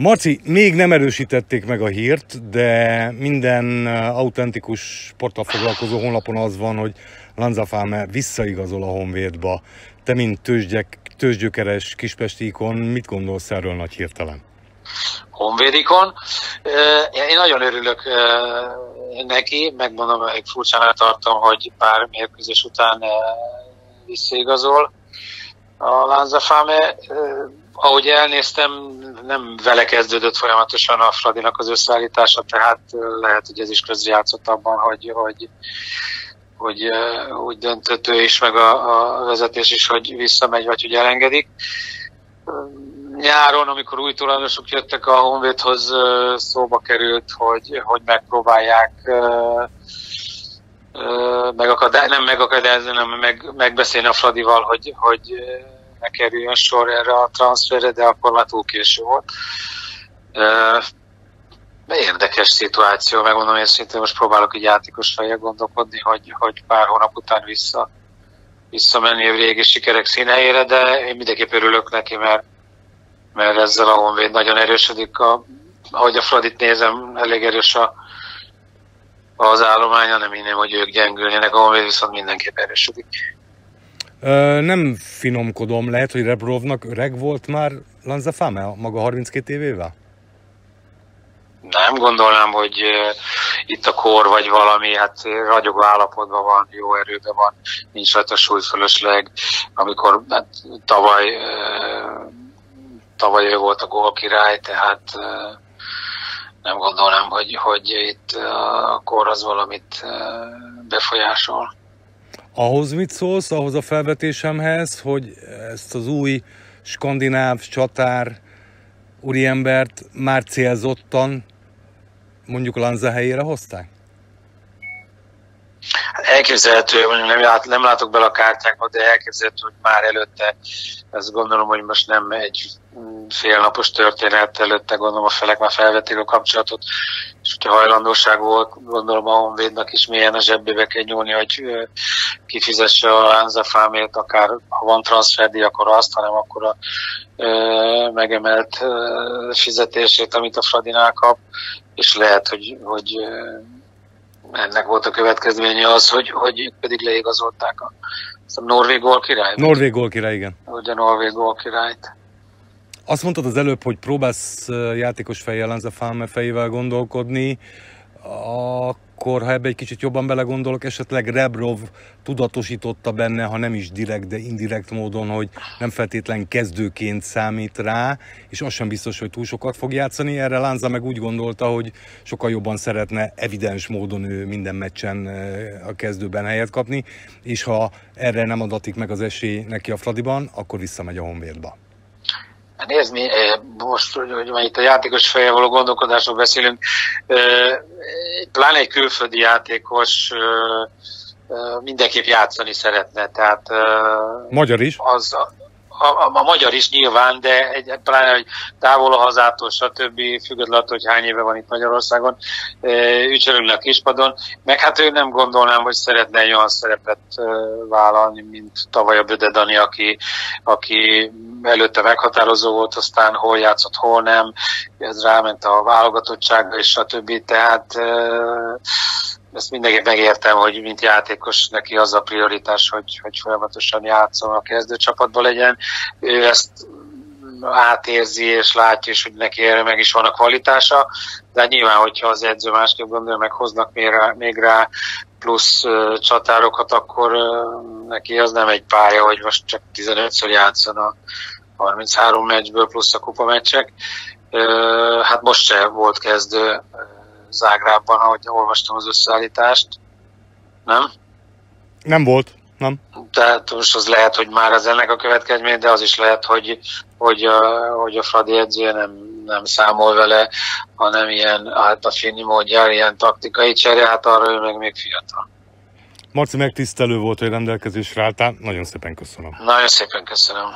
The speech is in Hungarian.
Marci, még nem erősítették meg a hírt, de minden autentikus sporttal foglalkozó honlapon az van, hogy Lanzafame visszaigazol a Honvédba. Te, mint tőzsgyek, tőzsgyökeres kispesti ikon, mit gondolsz erről nagy hirtelen? Honvédikon. Én nagyon örülök neki, megmondom, hogy furcsának tartom, hogy pár mérkőzés után visszaigazol a Lanzafame. Ahogy elnéztem, nem vele kezdődött folyamatosan a Fradinak az összeállítása, tehát lehet, hogy ez is közrejátszott abban, hogy, hogy, hogy úgy döntött ő is, meg a, a vezetés is, hogy visszamegy, vagy hogy elengedik. Nyáron, amikor új tulajdonosok jöttek a Honvédhoz, szóba került, hogy, hogy megpróbálják megakadály, nem megakadályozni, hanem meg, megbeszélni a Fradival, hogy, hogy ne kerüljön sor erre a transferre, de akkor már túl késő volt. De érdekes szituáció, megmondom őszintén, most próbálok egy játékos fejjel gondolkodni, hogy, hogy pár hónap után vissza, visszamenni a régi sikerek színhelyére, de én mindenképp örülök neki, mert, mert ezzel a Honvéd nagyon erősödik. A, ahogy a Fradit nézem, elég erős a, az állománya, nem innen, hogy ők gyengülnének, a Honvéd viszont mindenképp erősödik. Ö, nem finomkodom, lehet, hogy Rebrovnak öreg volt már Lanza Fame, maga 32 évével? Nem gondolnám, hogy uh, itt a kor vagy valami, hát ragyogó állapotban van, jó erőben van, nincs rajta súlyfölösleg. Amikor hát, tavaly, uh, tavaly ő volt a gólkirály, tehát uh, nem gondolnám, hogy, hogy itt a kor az valamit befolyásol. Ahhoz mit szólsz, ahhoz a felvetésemhez, hogy ezt az új skandináv csatár úriembert már célzottan mondjuk Lanza helyére hozták? Elképzelhető, mondjuk nem, lát, nem látok bele a kártyákba, de elképzelhető, hogy már előtte, ezt gondolom, hogy most nem egy félnapos történet, előtte gondolom a felek már felvették a kapcsolatot, és hogyha hajlandóság volt, gondolom a Honvédnak is milyen a zsebbébe kell nyúlni, hogy kifizesse a lánzafámét, akár ha van transferdíj, akkor azt, hanem akkor a ö, megemelt ö, fizetését, amit a Fradinál kap, és lehet, hogy, hogy ennek volt a következménye az, hogy, hogy ők pedig leigazolták a, a Norvég gól király. Norvég gól király, igen. Ugye Norvég királyt. Azt mondtad az előbb, hogy próbálsz játékos fejjel, a Falme fejével gondolkodni, akkor ha ebbe egy kicsit jobban belegondolok, esetleg Rebrov tudatosította benne, ha nem is direkt, de indirekt módon, hogy nem feltétlen kezdőként számít rá, és az sem biztos, hogy túl sokat fog játszani. Erre Lánza meg úgy gondolta, hogy sokkal jobban szeretne evidens módon ő minden meccsen a kezdőben helyet kapni, és ha erre nem adatik meg az esély neki a Fradiban, akkor visszamegy a Honvédba. Hát nézd, mi, eh, most, hogy, már itt a játékos fejjel való gondolkodásról beszélünk, eh, pláne egy külföldi játékos eh, mindenképp játszani szeretne. Tehát, Magyar is? Az, a, a, a magyar is nyilván, de egy, pláne, hogy távol a hazától, stb. függetlenül, hogy hány éve van itt Magyarországon, ücsörülni a kispadon, meg hát ő nem gondolnám, hogy szeretne olyan szerepet vállalni, mint tavaly a Böde Dani, aki, aki előtte meghatározó volt, aztán hol játszott, hol nem, ez ráment a válogatottsága és stb. Tehát ezt mindenki megértem, hogy mint játékos neki az a prioritás, hogy, hogy folyamatosan játszom a kezdőcsapatban legyen. Ő ezt átérzi és látja, és hogy neki erre meg is van a kvalitása, de nyilván, hogyha az edző másképp gondolja, meg hoznak még rá, még rá plusz csatárokat, akkor uh, neki az nem egy pálya, hogy most csak 15-ször játszon a 33 meccsből plusz a kupa meccsek. Hát most se volt kezdő Zágrában, ahogy olvastam az összeállítást. Nem? Nem volt, nem. Tehát most az lehet, hogy már az ennek a következmény, de az is lehet, hogy, hogy, a, hogy a Fradi edzője nem, nem számol vele, hanem ilyen hát a finni módjára, ilyen taktikai csere, hát arra ő meg még fiatal. Marci, megtisztelő volt, hogy rendelkezésre álltál. Nagyon szépen köszönöm. Nagyon szépen köszönöm.